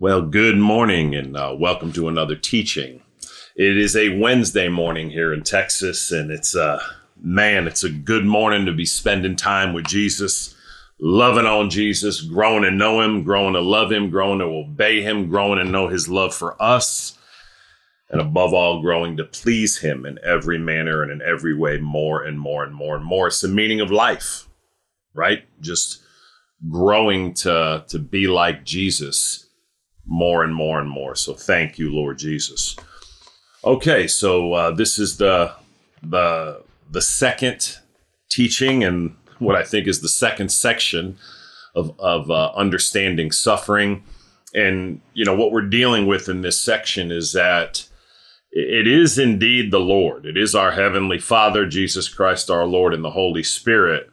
Well, good morning and uh, welcome to another teaching. It is a Wednesday morning here in Texas, and it's uh, man, it's a good morning to be spending time with Jesus, loving on Jesus, growing to know Him, growing to love Him, growing to obey Him, growing to know His love for us, and above all, growing to please Him in every manner and in every way more and more and more and more. It's the meaning of life, right? Just growing to to be like Jesus more and more and more. So thank you, Lord Jesus. Okay, so uh, this is the the the second teaching and what I think is the second section of of uh, understanding suffering. And you know what we're dealing with in this section is that it is indeed the Lord. It is our heavenly Father, Jesus Christ, our Lord, and the Holy Spirit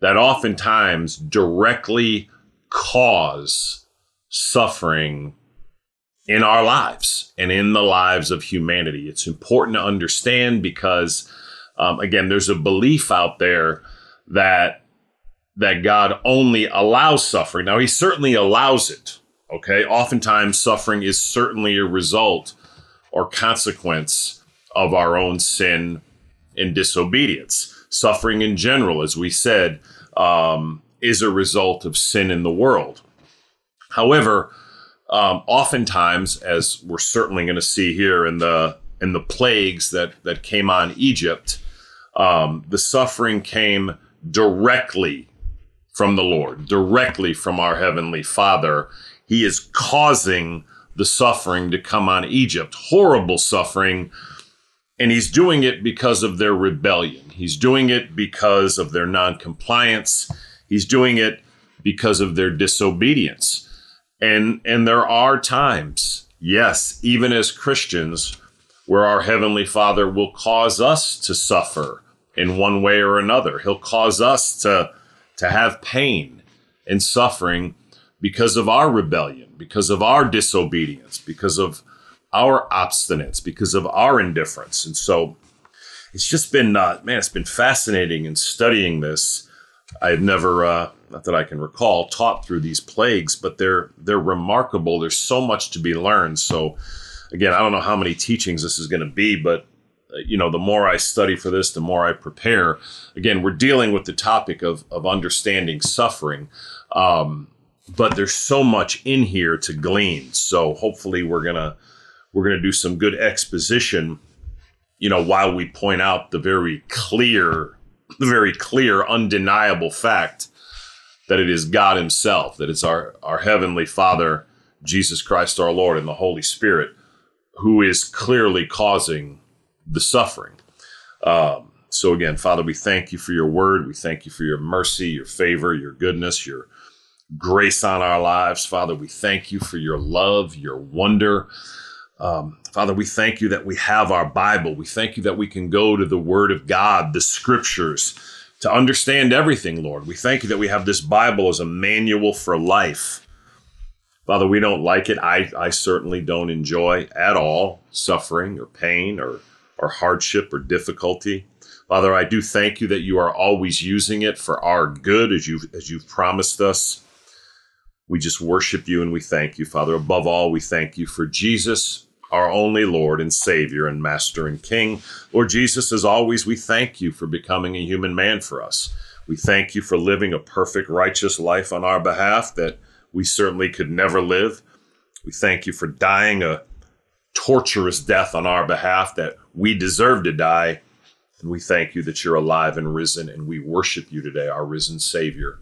that oftentimes directly cause suffering in our lives and in the lives of humanity. It's important to understand because, um, again, there's a belief out there that that God only allows suffering. Now, He certainly allows it. Okay, oftentimes suffering is certainly a result or consequence of our own sin and disobedience. Suffering in general, as we said, um, is a result of sin in the world. However, um, oftentimes, as we're certainly going to see here in the in the plagues that that came on Egypt, um, the suffering came directly from the Lord, directly from our heavenly Father. He is causing the suffering to come on Egypt, horrible suffering, and he's doing it because of their rebellion. He's doing it because of their noncompliance. He's doing it because of their disobedience. And and there are times, yes, even as Christians, where our heavenly Father will cause us to suffer in one way or another. He'll cause us to to have pain and suffering because of our rebellion, because of our disobedience, because of our obstinance, because of our indifference. And so it's just been, uh, man, it's been fascinating in studying this. I've never, uh, not that I can recall, taught through these plagues, but they're they're remarkable. There's so much to be learned. So, again, I don't know how many teachings this is going to be, but uh, you know, the more I study for this, the more I prepare. Again, we're dealing with the topic of of understanding suffering, um, but there's so much in here to glean. So, hopefully, we're gonna we're gonna do some good exposition. You know, while we point out the very clear the very clear, undeniable fact that it is God Himself, that it's our, our Heavenly Father, Jesus Christ our Lord, and the Holy Spirit who is clearly causing the suffering. Um, so, again, Father, we thank you for your word. We thank you for your mercy, your favor, your goodness, your grace on our lives. Father, we thank you for your love, your wonder. Um, Father, we thank you that we have our Bible. We thank you that we can go to the Word of God, the Scriptures, to understand everything, Lord. We thank you that we have this Bible as a manual for life. Father, we don't like it. I, I certainly don't enjoy at all suffering or pain or, or hardship or difficulty. Father, I do thank you that you are always using it for our good as you as you've promised us. We just worship you and we thank you, Father. Above all, we thank you for Jesus, our only Lord and Savior and Master and King. Lord Jesus, as always, we thank you for becoming a human man for us. We thank you for living a perfect, righteous life on our behalf that we certainly could never live. We thank you for dying a torturous death on our behalf that we deserve to die. And we thank you that you're alive and risen, and we worship you today, our risen Savior.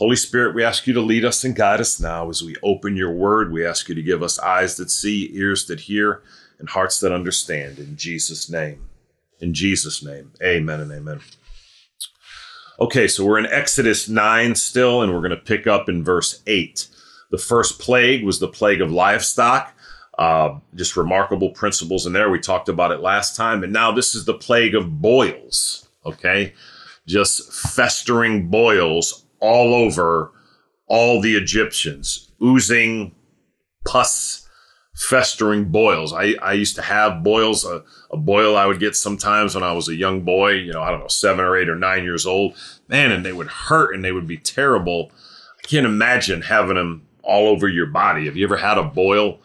Holy Spirit, we ask you to lead us and guide us now as we open your word. We ask you to give us eyes that see, ears that hear, and hearts that understand. In Jesus' name. In Jesus' name. Amen and amen. Okay, so we're in Exodus 9 still, and we're going to pick up in verse 8. The first plague was the plague of livestock. Uh, just remarkable principles in there. We talked about it last time. And now this is the plague of boils. Okay, just festering boils all over all the Egyptians, oozing pus, festering boils. I, I used to have boils, a, a boil I would get sometimes when I was a young boy, you know, I don't know, seven or eight or nine years old. Man, and they would hurt and they would be terrible. I can't imagine having them all over your body. Have you ever had a boil?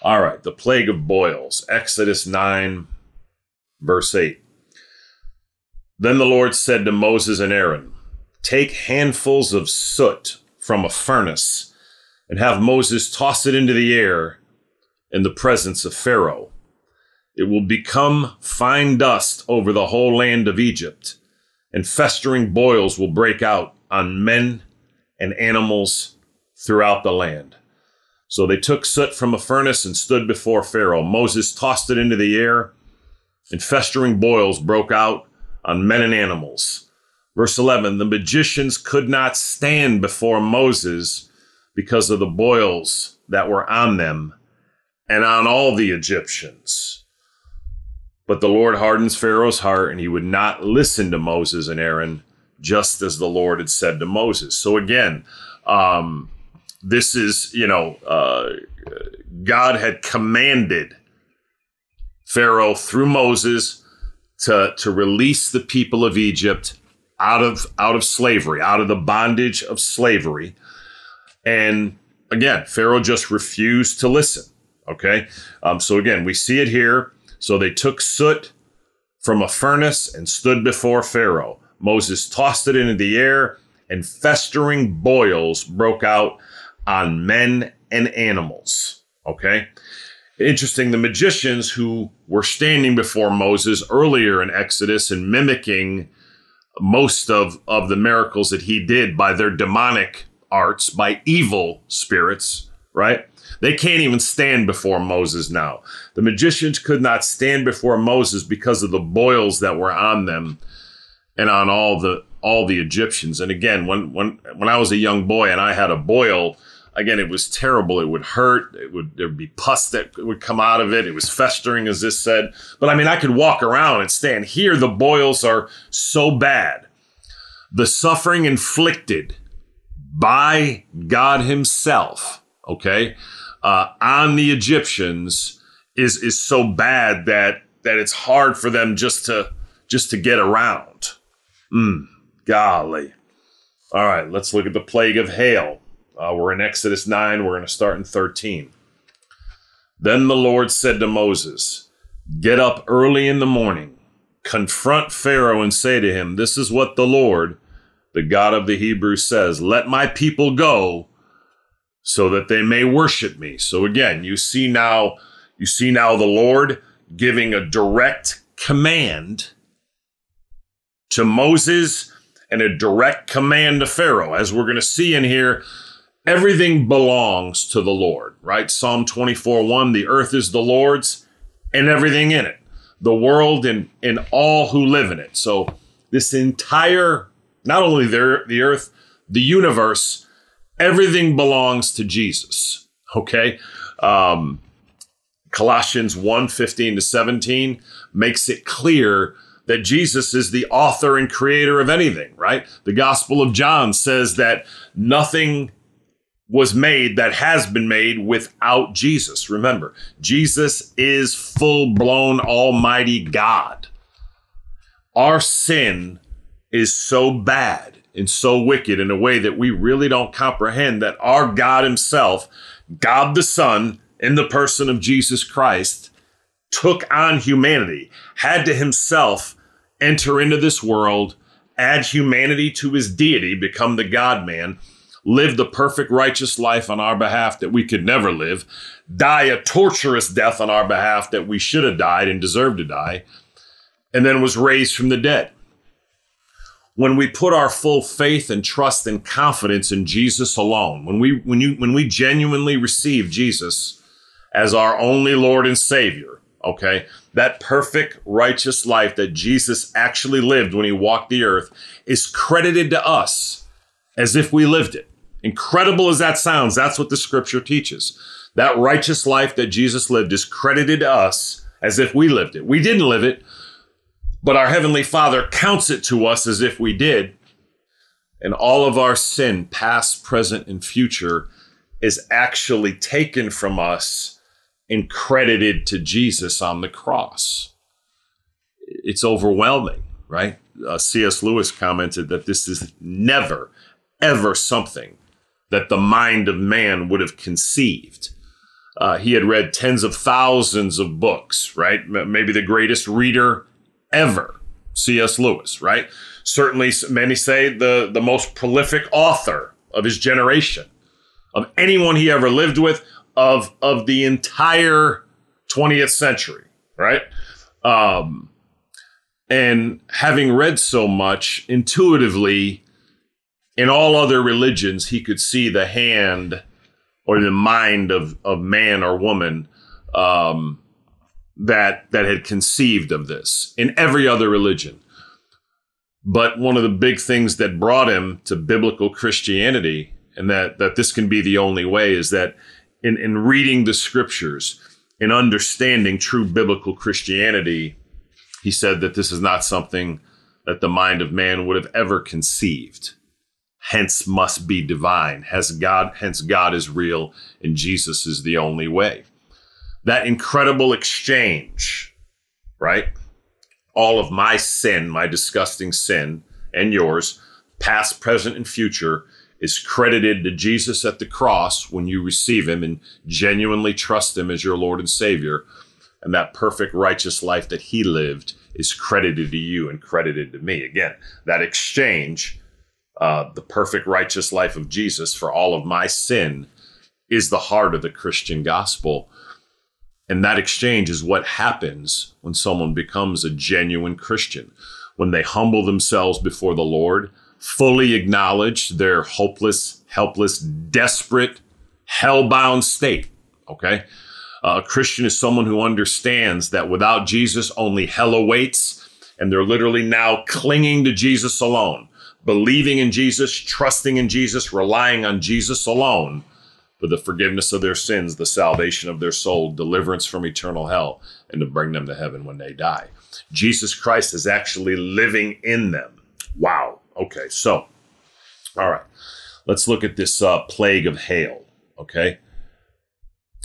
All right, the plague of boils, Exodus 9, verse 8. Then the Lord said to Moses and Aaron, Take handfuls of soot from a furnace and have Moses toss it into the air in the presence of Pharaoh. It will become fine dust over the whole land of Egypt, and festering boils will break out on men and animals throughout the land. So they took soot from a furnace and stood before Pharaoh. Moses tossed it into the air, and festering boils broke out on men and animals. Verse 11 The magicians could not stand before Moses because of the boils that were on them and on all the Egyptians. But the Lord hardens Pharaoh's heart, and he would not listen to Moses and Aaron, just as the Lord had said to Moses. So again, um, this is, you know, uh, God had commanded Pharaoh through Moses to, to release the people of Egypt out of out of slavery, out of the bondage of slavery. And again, Pharaoh just refused to listen. Okay. Um, so again, we see it here. So they took soot from a furnace and stood before Pharaoh. Moses tossed it into the air, and festering boils broke out on men and animals. Okay. Interesting. The magicians who were standing before Moses earlier in Exodus and mimicking most of, of the miracles that he did by their demonic arts, by evil spirits, right? They can't even stand before Moses now. The magicians could not stand before Moses because of the boils that were on them and on all the all the Egyptians. And again, when when when I was a young boy and I had a boil, again, it was terrible. It would hurt. It would there'd be pus that would come out of it. It was festering, as this said. But I mean, I could walk around and stand. Here, the boils are so bad. The suffering inflicted by God Himself, okay, uh, on the Egyptians is is so bad that that it's hard for them just to just to get around. Mm, golly. All right, let's look at the plague of hail. Uh, we're in Exodus 9. We're going to start in 13. Then the Lord said to Moses, Get up early in the morning, confront Pharaoh, and say to him, This is what the Lord, the God of the Hebrews, says Let my people go so that they may worship me. So again, you see now, you see now the Lord giving a direct command to Moses and a direct command to Pharaoh. As we're going to see in here, everything belongs to the Lord, right? Psalm 24 1 the earth is the Lord's and everything in it, the world and, and all who live in it. So, this entire, not only the, the earth, the universe, everything belongs to Jesus, okay? Um, Colossians 1 15 to 17 makes it clear that Jesus is the author and creator of anything, right? The Gospel of John says that nothing was made that has been made without Jesus. Remember, Jesus is full blown Almighty God. Our sin is so bad and so wicked in a way that we really don't comprehend that our God Himself, God the Son, in the person of Jesus Christ, took on humanity, had to Himself enter into this world, add humanity to His deity, become the God man lived the perfect righteous life on our behalf that we could never live, die a torturous death on our behalf that we should have died and deserved to die, and then was raised from the dead. When we put our full faith and trust and confidence in Jesus alone, when we when you when we genuinely receive Jesus as our only Lord and Savior, okay? That perfect righteous life that Jesus actually lived when he walked the earth is credited to us as if we lived it. Incredible as that sounds, that's what the scripture teaches. That righteous life that Jesus lived is credited to us as if we lived it. We didn't live it, but our Heavenly Father counts it to us as if we did. And all of our sin, past, present, and future, is actually taken from us and credited to Jesus on the cross. It's overwhelming, right? Uh, C.S. Lewis commented that this is never, ever something that the mind of man would have conceived. Uh, he had read tens of thousands of books, right? M- maybe the greatest reader ever, C.S. Lewis, right? Certainly, many say the, the most prolific author of his generation, of anyone he ever lived with, of, of the entire 20th century, right? Um, and having read so much intuitively, in all other religions, he could see the hand or the mind of, of man or woman um, that that had conceived of this in every other religion. But one of the big things that brought him to biblical Christianity, and that that this can be the only way, is that in, in reading the scriptures, in understanding true biblical Christianity, he said that this is not something that the mind of man would have ever conceived hence must be divine. Has God, hence God is real and Jesus is the only way. That incredible exchange, right? All of my sin, my disgusting sin, and yours, past, present, and future, is credited to Jesus at the cross when you receive him and genuinely trust him as your Lord and Savior. And that perfect righteous life that he lived is credited to you and credited to me. Again, that exchange uh, the perfect righteous life of Jesus for all of my sin is the heart of the Christian gospel. And that exchange is what happens when someone becomes a genuine Christian, when they humble themselves before the Lord, fully acknowledge their hopeless, helpless, desperate, hell-bound state. Okay? Uh, a Christian is someone who understands that without Jesus, only hell awaits, and they're literally now clinging to Jesus alone believing in Jesus, trusting in Jesus, relying on Jesus alone for the forgiveness of their sins, the salvation of their soul, deliverance from eternal hell, and to bring them to heaven when they die. Jesus Christ is actually living in them. Wow. Okay, so, all right, let's look at this uh, plague of hail. Okay.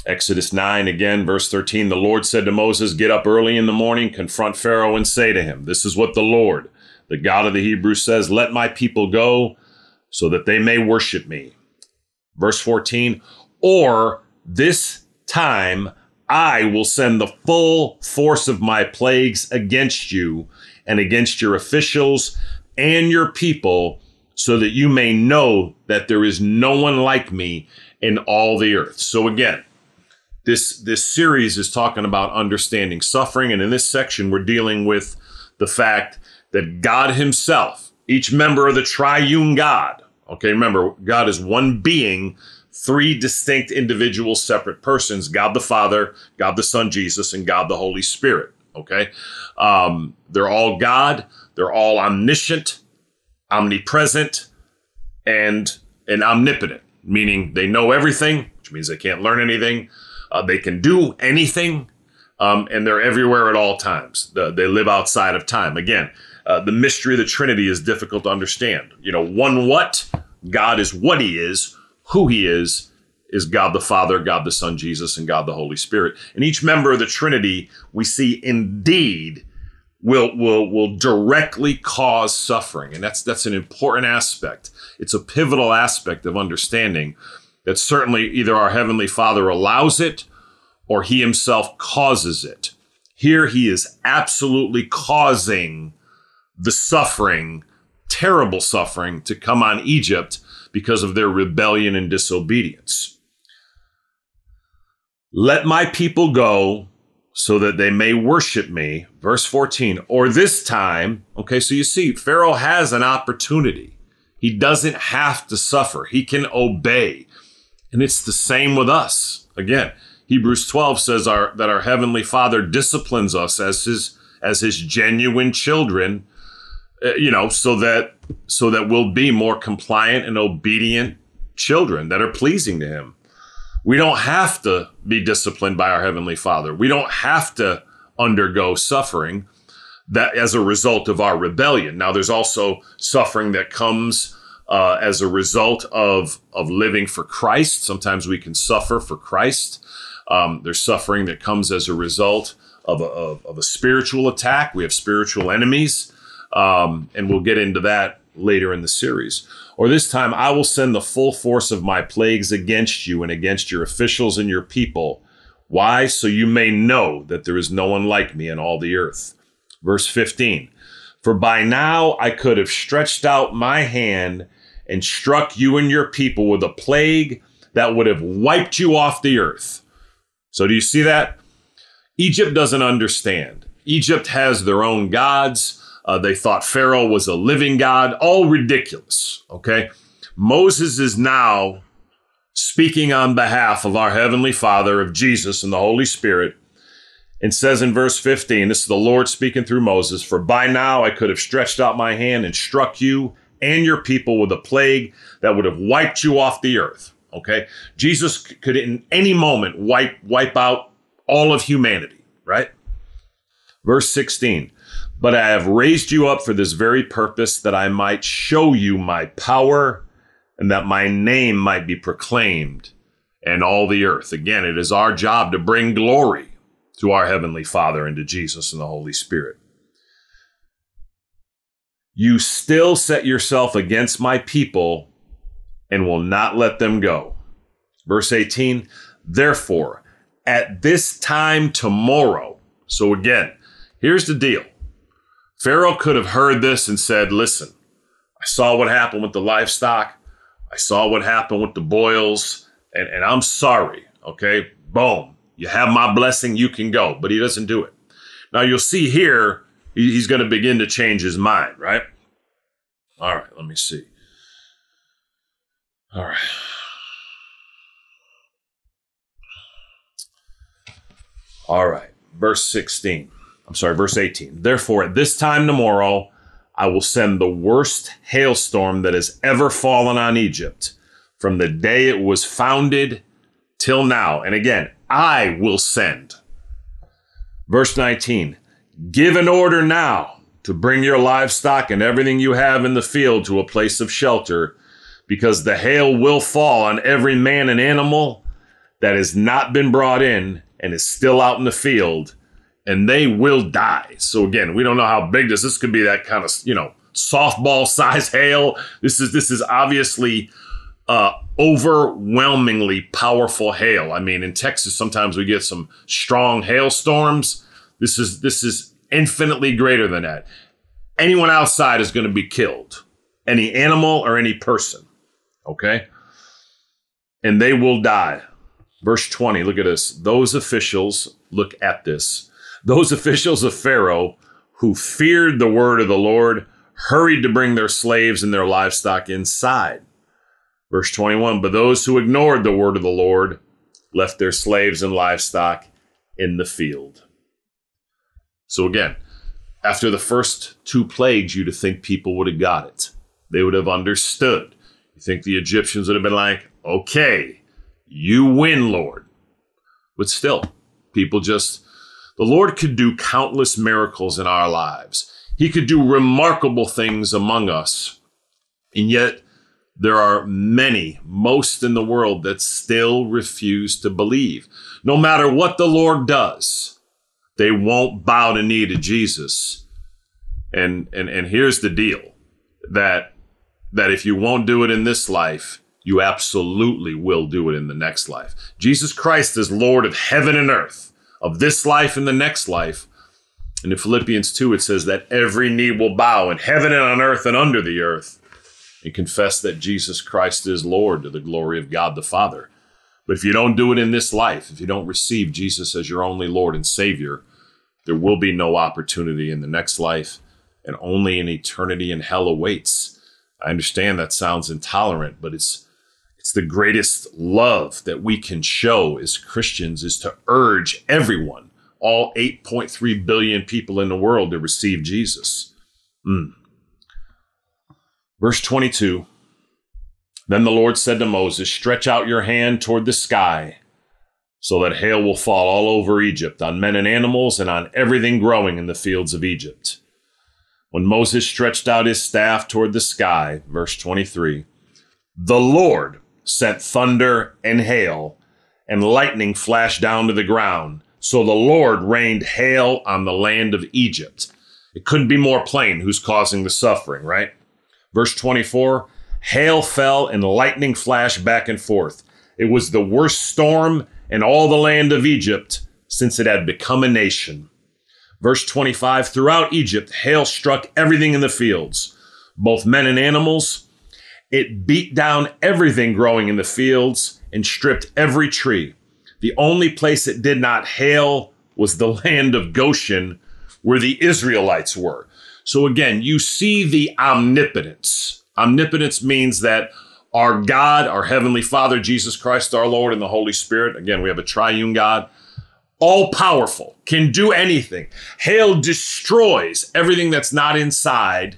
Exodus 9, again, verse 13. The Lord said to Moses, Get up early in the morning, confront Pharaoh, and say to him, This is what the Lord, the God of the Hebrews says, Let my people go so that they may worship me. Verse 14, or this time I will send the full force of my plagues against you and against your officials and your people, so that you may know that there is no one like me in all the earth. So again, this this series is talking about understanding suffering, and in this section, we're dealing with the fact that God Himself, each member of the triune God, okay, remember, God is one being, three distinct individual separate persons God the Father, God the Son, Jesus, and God the Holy Spirit, okay? Um, they're all God, they're all omniscient, omnipresent, and, and omnipotent, meaning they know everything, which means they can't learn anything. Uh, they can do anything, um, and they're everywhere at all times. The, they live outside of time. Again, uh, the mystery of the Trinity is difficult to understand. You know, one what? God is what he is, who he is, is God the Father, God the Son, Jesus, and God the Holy Spirit. And each member of the Trinity we see indeed will will will directly cause suffering. And that's that's an important aspect. It's a pivotal aspect of understanding that certainly either our Heavenly Father allows it or He Himself causes it. Here He is absolutely causing the suffering, terrible suffering, to come on Egypt because of their rebellion and disobedience. Let my people go so that they may worship me. Verse 14. Or this time, okay, so you see, Pharaoh has an opportunity. He doesn't have to suffer, he can obey. And it's the same with us. Again, Hebrews 12 says our, that our heavenly Father disciplines us as his as his genuine children you know, so that so that we'll be more compliant and obedient children that are pleasing to Him. We don't have to be disciplined by our heavenly Father. We don't have to undergo suffering that as a result of our rebellion. Now, there's also suffering that comes uh, as a result of of living for Christ. Sometimes we can suffer for Christ. Um, there's suffering that comes as a result of a, of, of a spiritual attack. We have spiritual enemies um, and we'll get into that later in the series. Or this time, I will send the full force of my plagues against you and against your officials and your people. Why? So you may know that there is no one like me in all the earth. Verse 15 For by now I could have stretched out my hand and struck you and your people with a plague that would have wiped you off the earth. So, do you see that? Egypt doesn't understand. Egypt has their own gods. Uh, they thought Pharaoh was a living God, all ridiculous. Okay. Moses is now speaking on behalf of our Heavenly Father, of Jesus and the Holy Spirit, and says in verse 15, This is the Lord speaking through Moses, For by now I could have stretched out my hand and struck you and your people with a plague that would have wiped you off the earth. Okay. Jesus could in any moment wipe, wipe out all of humanity, right? Verse 16, but I have raised you up for this very purpose that I might show you my power and that my name might be proclaimed in all the earth. Again, it is our job to bring glory to our Heavenly Father and to Jesus and the Holy Spirit. You still set yourself against my people and will not let them go. Verse 18, therefore, at this time tomorrow. So again, here's the deal. Pharaoh could have heard this and said, listen, I saw what happened with the livestock. I saw what happened with the boils, and, and I'm sorry. Okay. Boom. You have my blessing. You can go. But he doesn't do it. Now you'll see here, he's going to begin to change his mind, right? All right. Let me see. All right. All right. Verse 16. I'm sorry, verse 18. Therefore, at this time tomorrow, I will send the worst hailstorm that has ever fallen on Egypt from the day it was founded till now. And again, I will send. Verse 19. Give an order now to bring your livestock and everything you have in the field to a place of shelter, because the hail will fall on every man and animal that has not been brought in and is still out in the field, and they will die. So again, we don't know how big this. This could be that kind of you know softball size hail. This is this is obviously uh, overwhelmingly powerful hail. I mean, in Texas, sometimes we get some strong hailstorms. This is this is infinitely greater than that. Anyone outside is going to be killed. Any animal or any person. Okay? And they will die. Verse 20, look at this. Those officials, look at this. Those officials of Pharaoh who feared the word of the Lord hurried to bring their slaves and their livestock inside. Verse 21, but those who ignored the word of the Lord left their slaves and livestock in the field. So again, after the first two plagues, you'd think people would have got it. They would have understood. You think the Egyptians would have been like, okay, you win, Lord. But still, people just, the Lord could do countless miracles in our lives. He could do remarkable things among us. And yet, there are many, most in the world, that still refuse to believe. No matter what the Lord does, they won't bow the knee to Jesus. And, and, and here's the deal that, that if you won't do it in this life, you absolutely will do it in the next life. Jesus Christ is Lord of heaven and earth, of this life and the next life. And in Philippians 2, it says that every knee will bow in heaven and on earth and under the earth and confess that Jesus Christ is Lord to the glory of God the Father. But if you don't do it in this life, if you don't receive Jesus as your only Lord and Savior, there will be no opportunity in the next life, and only an eternity in hell awaits. I understand that sounds intolerant, but it's it's the greatest love that we can show as Christians is to urge everyone, all 8.3 billion people in the world, to receive Jesus. Mm. Verse 22 Then the Lord said to Moses, Stretch out your hand toward the sky, so that hail will fall all over Egypt, on men and animals, and on everything growing in the fields of Egypt. When Moses stretched out his staff toward the sky, verse 23, the Lord sent thunder and hail, and lightning flashed down to the ground. So the Lord rained hail on the land of Egypt. It couldn't be more plain who's causing the suffering, right? Verse 24 Hail fell and lightning flashed back and forth. It was the worst storm in all the land of Egypt since it had become a nation. Verse 25 Throughout Egypt, hail struck everything in the fields, both men and animals. It beat down everything growing in the fields and stripped every tree. The only place it did not hail was the land of Goshen, where the Israelites were. So again, you see the omnipotence. Omnipotence means that our God, our Heavenly Father, Jesus Christ, our Lord, and the Holy Spirit, again, we have a triune God, all powerful, can do anything. Hail destroys everything that's not inside,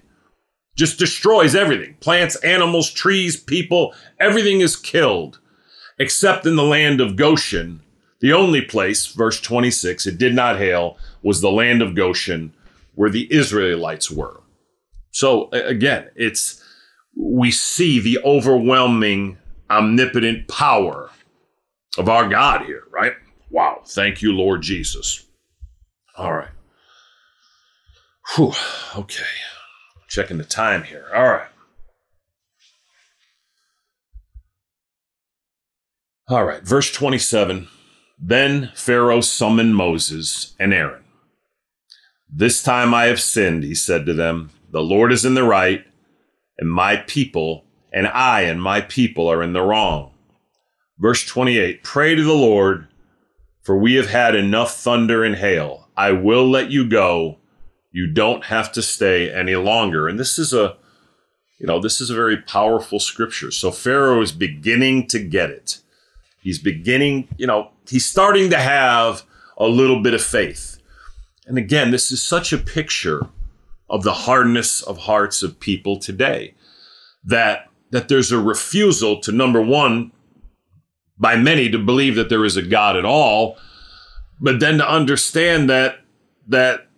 just destroys everything plants, animals, trees, people, everything is killed, except in the land of Goshen. The only place, verse 26, it did not hail was the land of Goshen where the Israelites were. So again, it's we see the overwhelming omnipotent power of our God here, right? Wow. Thank you, Lord Jesus. All right. Whew. Okay. Checking the time here. All right. All right. Verse 27 Then Pharaoh summoned Moses and Aaron. This time I have sinned, he said to them. The Lord is in the right, and my people, and I and my people are in the wrong. Verse 28 Pray to the Lord, for we have had enough thunder and hail. I will let you go. You don't have to stay any longer. And this is a you know, this is a very powerful scripture. So Pharaoh is beginning to get it. He's beginning, you know, he's starting to have a little bit of faith. And again, this is such a picture of the hardness of hearts of people today that that there's a refusal to number one by many to believe that there is a God at all, but then to understand that that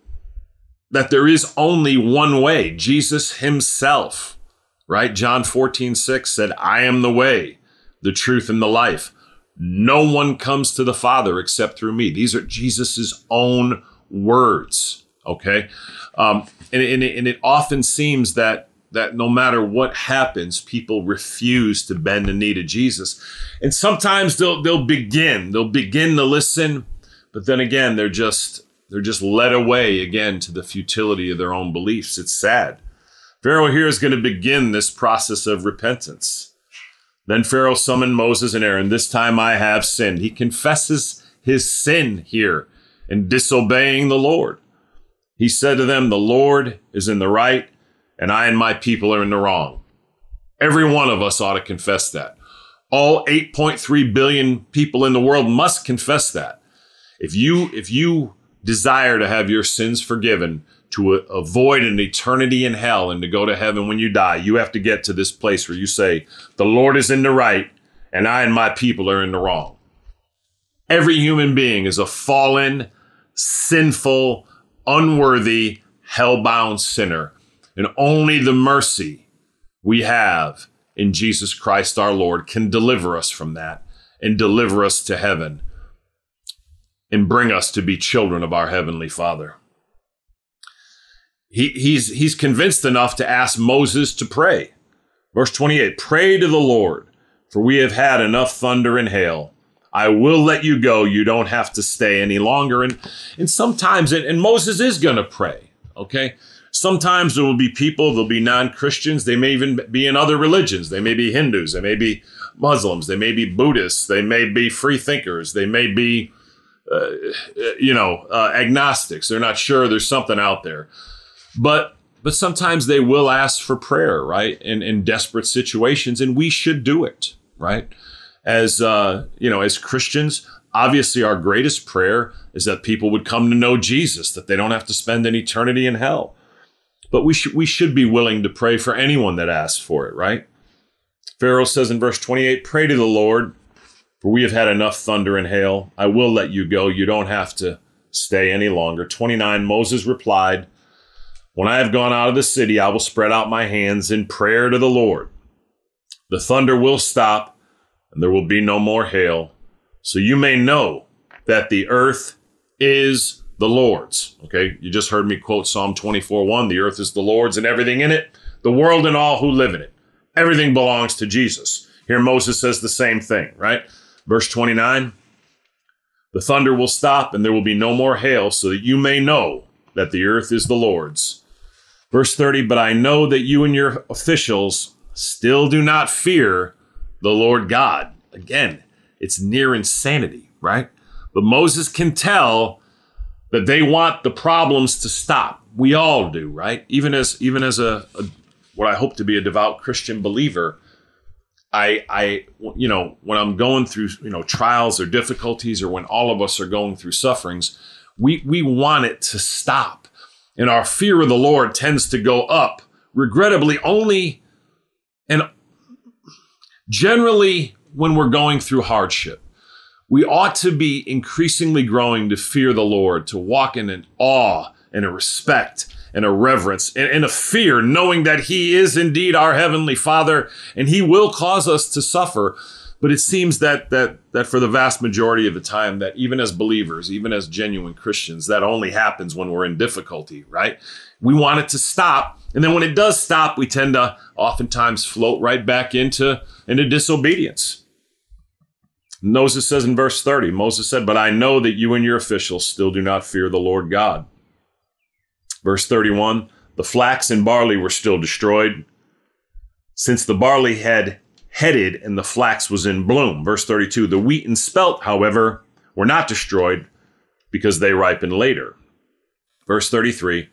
that there is only one way, Jesus himself, right? John 14, 6 said, I am the way, the truth, and the life. No one comes to the Father except through me. These are Jesus's own words. Okay, um, and, and, it, and it often seems that that no matter what happens, people refuse to bend the knee to Jesus, and sometimes they'll they'll begin they'll begin to listen, but then again they're just they're just led away again to the futility of their own beliefs. It's sad. Pharaoh here is going to begin this process of repentance. Then Pharaoh summoned Moses and Aaron. This time I have sinned. He confesses his sin here in disobeying the Lord. He said to them, The Lord is in the right, and I and my people are in the wrong. Every one of us ought to confess that. All 8.3 billion people in the world must confess that. If you, if you desire to have your sins forgiven, to avoid an eternity in hell and to go to heaven when you die, you have to get to this place where you say, The Lord is in the right, and I and my people are in the wrong. Every human being is a fallen, sinful, unworthy, hell-bound sinner. And only the mercy we have in Jesus Christ our Lord can deliver us from that and deliver us to heaven and bring us to be children of our heavenly Father. He, he's, he's convinced enough to ask Moses to pray. Verse 28 Pray to the Lord, for we have had enough thunder and hail. I will let you go. You don't have to stay any longer. And, and sometimes, and Moses is going to pray, okay? Sometimes there will be people, there'll be non Christians. They may even be in other religions. They may be Hindus. They may be Muslims. They may be Buddhists. They may be free thinkers. They may be, uh, you know, uh, agnostics. They're not sure there's something out there. But but sometimes they will ask for prayer, right? In, in desperate situations, and we should do it, right? as uh, you know, as Christians, obviously our greatest prayer is that people would come to know Jesus, that they don't have to spend an eternity in hell. But we should we should be willing to pray for anyone that asks for it, right? Pharaoh says in verse 28, pray to the Lord, for we have had enough thunder and hail. I will let you go. You don't have to stay any longer. 29, Moses replied, When I have gone out of the city, I will spread out my hands in prayer to the Lord. The thunder will stop and there will be no more hail. So you may know that the earth is the Lord's. Okay, you just heard me quote Psalm 24 1 the earth is the Lord's and everything in it. the world and all who live in it. Everything belongs to Jesus. Here Moses says the same thing, right? Verse 29 The thunder will stop and there will be no more hail, so that you may know that the earth is the Lord's. Verse 30 But I know that you and your officials still do not fear the Lord God. Again, it's near insanity, right? But Moses can tell that they want the problems to stop. We all do, right? Even as even as a, a what I hope to be a devout Christian believer, I I you know when I'm going through you know trials or difficulties or when all of us are going through sufferings, we we want it to stop, and our fear of the Lord tends to go up. Regrettably, only and generally when we're going through hardship we ought to be increasingly growing to fear the Lord, to walk in an awe and a respect and a reverence and, and, a fear, knowing that He is indeed our Heavenly Father and He will cause us to suffer. But it seems that that that for the vast majority of the time, that even as believers, even as genuine Christians, that only happens when we're in difficulty, right? We want it to stop. And then when it does stop, we tend to oftentimes float right back into, into disobedience. Moses says in verse 30, Moses said, But I know that you and your officials still do not fear the Lord God. Verse 31, the flax and barley were still destroyed, since the barley had headed and the flax was in bloom. Verse 32, the wheat and spelt, however, were not destroyed because they ripened later. Verse 33,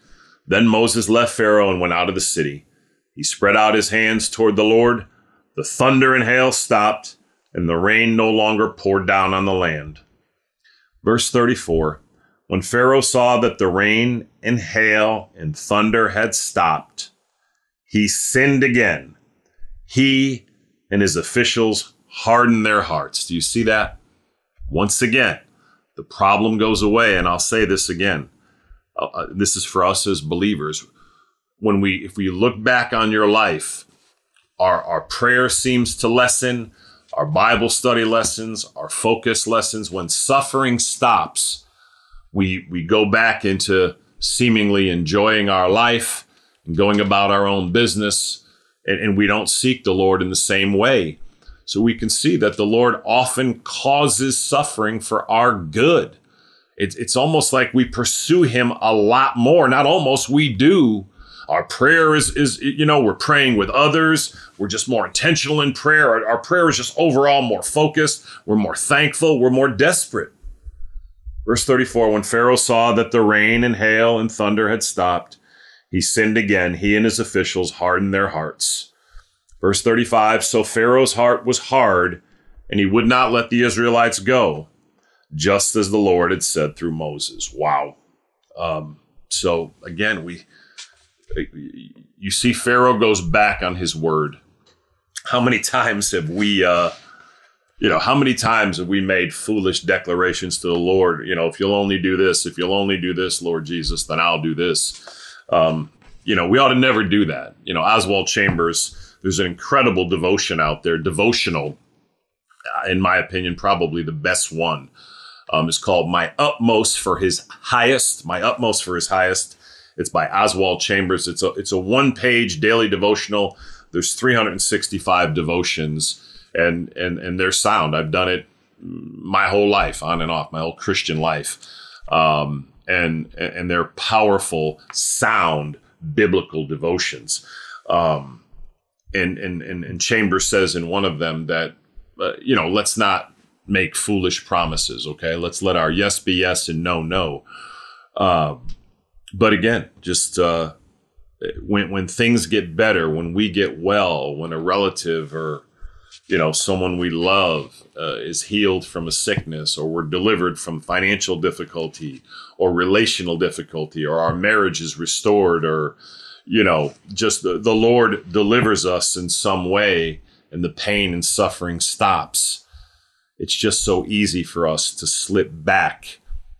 then Moses left Pharaoh and went out of the city. He spread out his hands toward the Lord. The thunder and hail stopped and the rain no longer poured down on the land. Verse 34 When Pharaoh saw that the rain and hail and thunder had stopped, he sinned again. He and his officials hardened their hearts. Do you see that? Once again, the problem goes away, and I'll say this again. Uh, uh this is for us as believers. When we, if we look back on your life, our, our prayer seems to lessen, our Bible study lessens, our focus lessens, when suffering stops, we, we go back into seemingly enjoying our life and going about our own business, and, and we don't seek the Lord in the same way. So we can see that the Lord often causes suffering for our good. It's, it's almost like we pursue Him a lot more. Not almost, we do our prayer is, is you know, we're praying with others. We're just more intentional in prayer. Our, our prayer is just overall more focused. We're more thankful. We're more desperate. Verse 34 When Pharaoh saw that the rain and hail and thunder had stopped, he sinned again. He and his officials hardened their hearts. Verse 35 So Pharaoh's heart was hard, and he would not let the Israelites go, just as the Lord had said through Moses. Wow. Um, so again, we you see Pharaoh goes back on his word. How many times have we uh you know, how many times have we made foolish declarations to the Lord? You know, if you'll only do this, if you'll only do this, Lord Jesus, then I'll do this. Um, you know, we ought to never do that. You know, Oswald Chambers, there's an incredible devotion out there, devotional, uh, in my opinion, probably the best one. Um, is called My Utmost for His Highest, My Utmost for His Highest. It's by Oswald Chambers. It's a it's a one page daily devotional. There's 365 devotions, and and and they're sound. I've done it my whole life, on and off, my whole Christian life, um, and and they're powerful, sound biblical devotions. Um, and, and and and Chambers says in one of them that uh, you know let's not make foolish promises. Okay, let's let our yes be yes and no no. Uh, but again, just uh, when when things get better, when we get well, when a relative or you know someone we love uh, is healed from a sickness, or we're delivered from financial difficulty, or relational difficulty, or our marriage is restored, or you know just the, the Lord delivers us in some way, and the pain and suffering stops. It's just so easy for us to slip back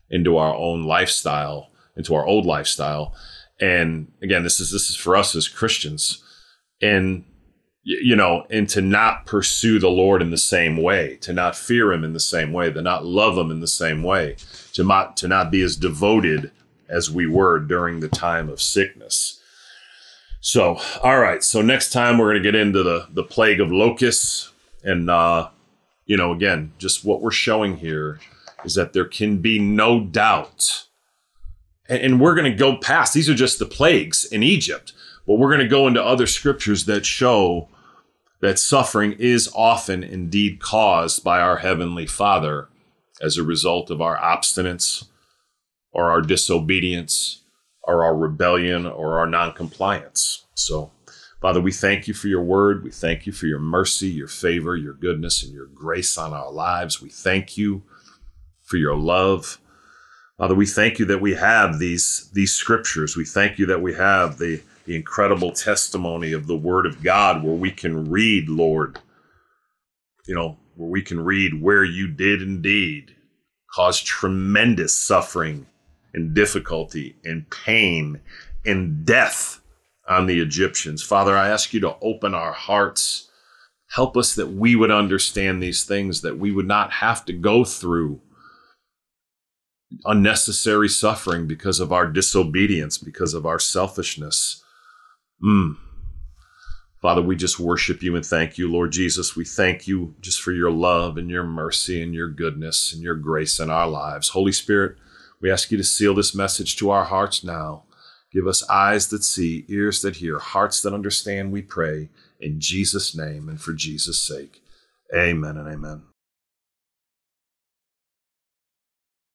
into our own lifestyle into our old lifestyle. And again, this is this is for us as Christians, and you know, and to not pursue the Lord in the same way, to not fear Him in the same way, to not love Him in the same way, to not to not be as devoted as we were during the time of sickness. So, all right. So next time we're going to get into the the plague of locusts, and uh, you know, again, just what we're showing here is that there can be no doubt, and, and we're going to go past. These are just the plagues in Egypt, but we're going to go into other scriptures that show that suffering is often indeed caused by our heavenly Father as a result of our obstinance or our disobedience or our rebellion or our noncompliance. So, Father, we thank you for your word. We thank you for your mercy, your favor, your goodness, and your grace on our lives. We thank you for your love. Father, we thank you that we have these, these scriptures. We thank you that we have the, the incredible testimony of the word of God where we can read, Lord, you know, where we can read where you did indeed cause tremendous suffering and difficulty and pain and death on the Egyptians. Father, I ask you to open our hearts. Help us that we would understand these things, that we would not have to go through unnecessary suffering because of our disobedience, because of our selfishness. Mm. Father, we just worship you and thank you, Lord Jesus. We thank you just for your love and your mercy and your goodness and your grace in our lives. Holy Spirit, we ask you to seal this message to our hearts now. Give us eyes that see, ears that hear, hearts that understand, we pray. In Jesus' name and for Jesus' sake. Amen and amen.